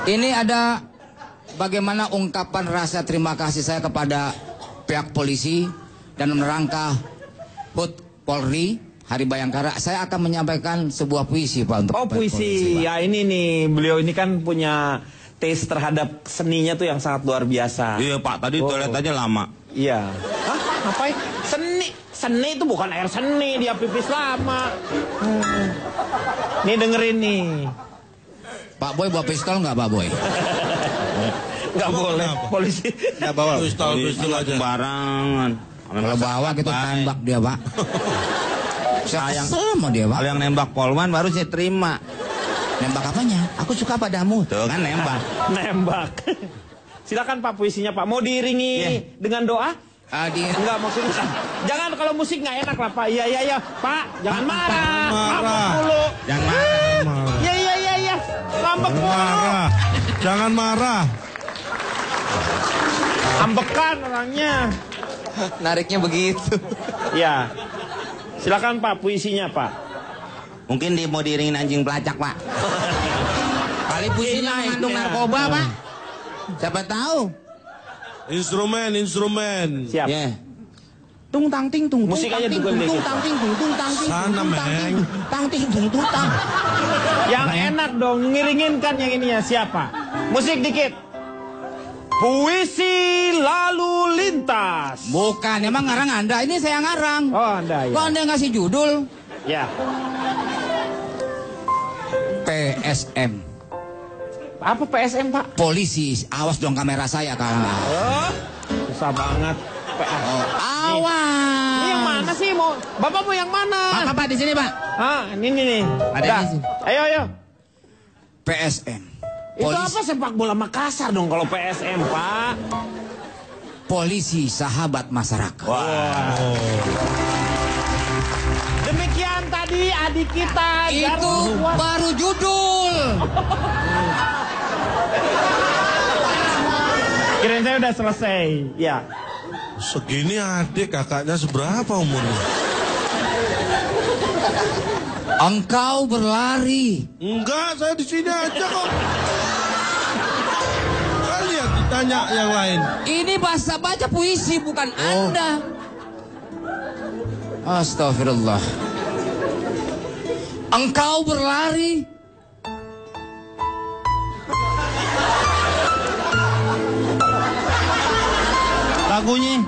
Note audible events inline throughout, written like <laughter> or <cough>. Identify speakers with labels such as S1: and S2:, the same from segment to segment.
S1: Ini ada bagaimana ungkapan rasa terima kasih saya kepada pihak polisi dan rangka HUT Polri Hari Bayangkara. Saya akan menyampaikan sebuah puisi Pak untuk
S2: Oh puisi,
S1: polisi, Pak.
S2: ya ini nih beliau ini kan punya taste terhadap seninya tuh yang sangat luar biasa.
S3: Iya Pak, tadi
S2: Oh.
S3: toilet aja lama.
S2: Iya. Hah? Ngapain? Seni, seni itu bukan air seni, dia pipis lama. Hmm. Nih dengerin nih.
S1: Pak Boy bawa pistol nggak Pak Boy? <laughs>
S2: Nggak boleh,
S4: kenapa?
S2: polisi.
S3: Ya bawa.
S4: Pistol, pistol aja.
S3: Sembarangan.
S1: Kalau bawa kita tembak dia Pak. <laughs> Saya
S3: Sayang.
S1: sama dia Pak.
S3: Kalau yang nembak polwan baru saya terima.
S1: Nembak apanya? Aku suka padamu.
S3: Tuh kan nembak.
S2: Nembak. <laughs> Silakan Pak puisinya Pak. Mau diiringi
S3: Iya.
S2: dengan doa?
S1: Ah, di
S2: Enggak maksudnya. Jangan kalau musik nggak enak lah Pak. Iya iya iya. Pak, jangan marah.
S4: marah.
S2: Mulu.
S3: Jangan marah.
S4: Marah.
S2: Ngambek mulu.
S4: Marah. Jangan marah.
S2: Ambekan orangnya.
S1: nariknya begitu.
S2: Ya. Silakan Pak puisinya Pak.
S3: Mungkin dia mau diiringin anjing pelacak Pak.
S1: Kali puisinya
S2: Iya,
S1: mengandung
S2: iya.
S1: narkoba Pak. Siapa tahu?
S4: Instrumen, instrumen.
S2: Siap.
S3: Ya.
S1: Tung tang ting tung tung tang, ting, tung, tung tang ting tung tung tang ting tung, tang, ting, tang ting tung tung tang.
S2: Yang enak dong ngiringin kan yang ininya siapa? Musik dikit. Puisi lalu lintas.
S1: Bukan, emang ngarang Anda. Ini saya ngarang.
S2: Oh anda
S1: Kok
S2: ya.
S1: Anda ngasih judul?
S2: Ya.
S1: PSM.
S2: Apa PSM Pak?
S1: Polisi, awas dong kamera saya kalau
S2: Oh, susah banget. PS.
S1: Oh, awas.
S2: Ini yang mana sih mau? Bapak mau yang mana?
S1: Pak, Pak, Pak, di sini, Pak.
S2: Ah, ini nih nih.
S1: Ada di sini.
S2: Ayo ayo.
S1: PSM.
S2: Itu
S1: Polisi,
S2: apa sepak bola Makassar dong kalau PSM Pak?
S1: polisi sahabat masyarakat.
S2: Demikian tadi adik kita
S1: Itu
S2: Jarwo
S1: baru judul.
S2: Kirain saya udah selesai. Ya.
S4: Segini adik kakaknya seberapa umurnya?
S1: Engkau berlari.
S4: Enggak, saya di sini aja kok. Lihat ditanya yang lain.
S1: Ini bahasa baca puisi bukan Anda. Astagfirullah. Engkau berlari.
S3: Lagunya.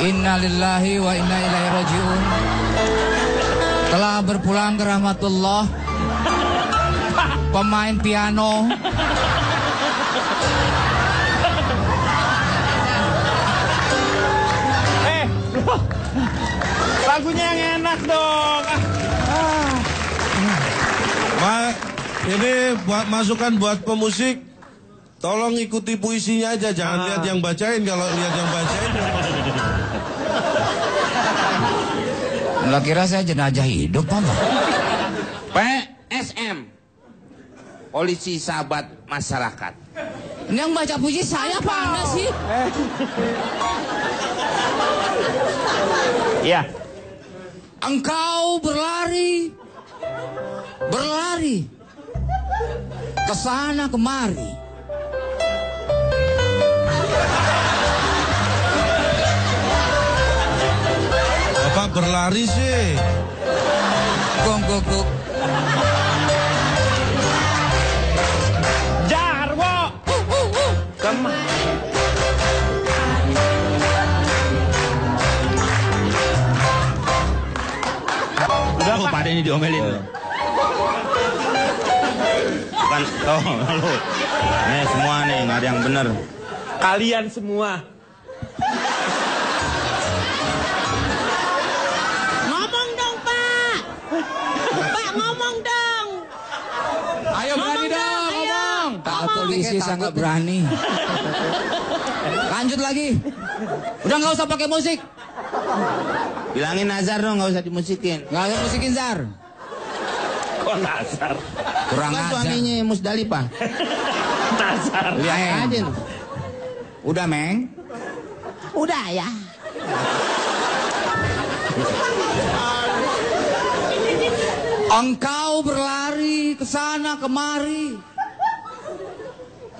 S1: Innalillahi wa inna ilaihi rajiun. Telah berpulang ke rahmatullah. Pemain piano.
S2: Eh, loh. lagunya yang enak dong. Ah.
S4: Ma, ini buat masukan buat pemusik. Tolong ikuti puisinya aja, jangan
S2: Ah.
S4: lihat yang bacain. Kalau lihat yang bacain, <laughs>
S1: Nggak kira saya jenazah hidup apa?
S3: PSM. Polisi sahabat masyarakat.
S1: Ini yang baca puisi saya apa Anda sih?
S2: Ya.
S1: Engkau berlari, berlari, ke sana kemari.
S4: Berlari sih.
S1: Gong gong gong.
S2: Jarwo. Kema Udah
S3: Oh, pada ini diomelin. Bukan, oh, lu. Nih semua nih, nggak ada yang bener.
S2: Kalian semua.
S1: Polisi sangat berani. Lanjut lagi. Udah nggak usah pakai musik.
S3: Bilangin Nazar dong, nggak usah dimusikin.
S1: Nggak usah musikin Zar.
S2: Kok nasar?
S1: Kurang
S3: Kan suaminya Musdalifah. <laughs>
S2: Nasar.
S3: Lihat aja.
S1: Udah, Meng.
S5: Udah ya.
S1: Engkau berlari ke sana kemari.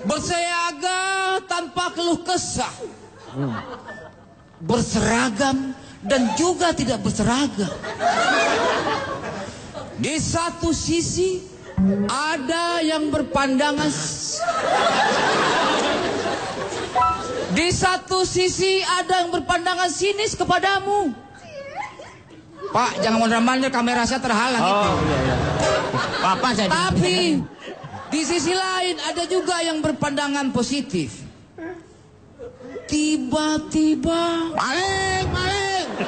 S1: Bersiaga tanpa keluh kesah. Berseragam dan juga tidak berseragam. Di satu sisi ada yang berpandangan Di satu sisi ada yang berpandangan sinis kepadamu. Pak, jangan mondar-mandir kamera saya terhalang itu.
S2: Oh, iya, iya.
S5: Apa saya?
S1: Tapi di sisi lain ada juga yang berpandangan positif. Tiba-tiba
S5: Maling, maling. <laughs>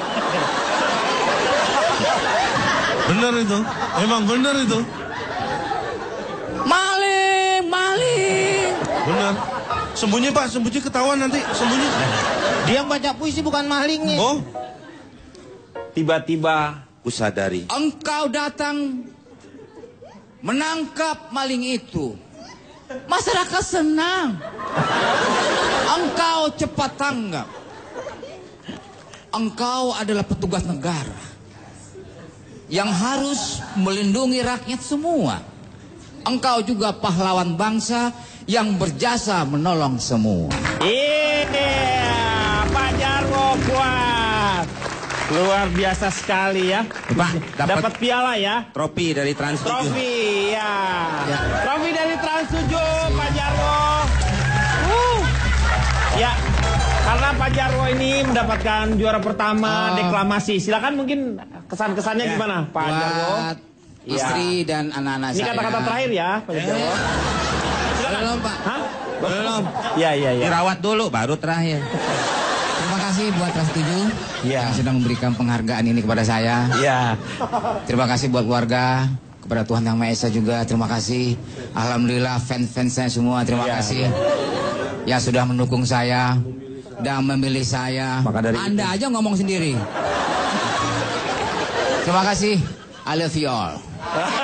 S4: Bener itu. Emang bener itu.
S1: maling, maling.
S4: Bener. Sembunyi pak, sembunyi ketahuan nanti. Sembunyi.
S5: Dia yang baca puisi bukan malingnya.
S4: Oh,
S3: Tiba-tiba kusadari.
S1: Engkau datang menangkap maling itu. Masyarakat senang. Engkau cepat tanggap. Engkau adalah petugas negara yang harus melindungi rakyat semua. Engkau juga pahlawan bangsa yang berjasa menolong semua.
S2: Iya, Pak Jarwo. Luar biasa sekali ya.
S3: Pak,
S2: dapat- piala ya.
S3: Trofi dari Trans 7.
S2: Trofi ya. Trofi dari Trans 7 Pak Jarwo. Uh. Ya. Karena Pak Jarwo ini mendapatkan juara pertama
S1: Oh.
S2: deklamasi. Silakan mungkin kesan-kesannya
S3: Ya.
S2: gimana Pak Jarwo?
S1: Buat istri dan anak-anak
S2: Ini
S1: saya.
S2: kata-kata terakhir ya Pak Jarwo.
S1: Belum, Pak.
S2: Hah?
S1: Belum.
S2: Ya ya ya.
S3: Dirawat dulu baru terakhir.
S1: Terima kasih buat Trans 7
S2: Ya.
S1: yang sudah memberikan penghargaan ini kepada saya.
S2: Ya.
S1: Terima kasih buat keluarga, kepada Tuhan Yang Maha Esa juga. Terima kasih. Alhamdulillah fans-fans saya semua. Terima
S2: Ya,
S1: kasih. Yang sudah mendukung saya dan memilih saya.
S3: Maka dari
S1: Anda aja ngomong sendiri. Terima kasih. I love you all. <laughs>